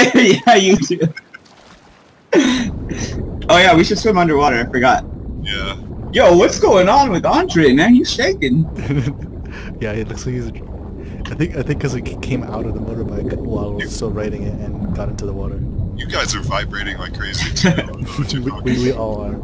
yeah, you do. oh yeah, we should swim underwater. I forgot. Yeah. Yo, what's going on with Andre, man? He's shaking. yeah, it looks like he's. I think I think because he came out of the motorbike while we was still riding it and got into the water. You guys are vibrating like crazy too. we, we, we all are.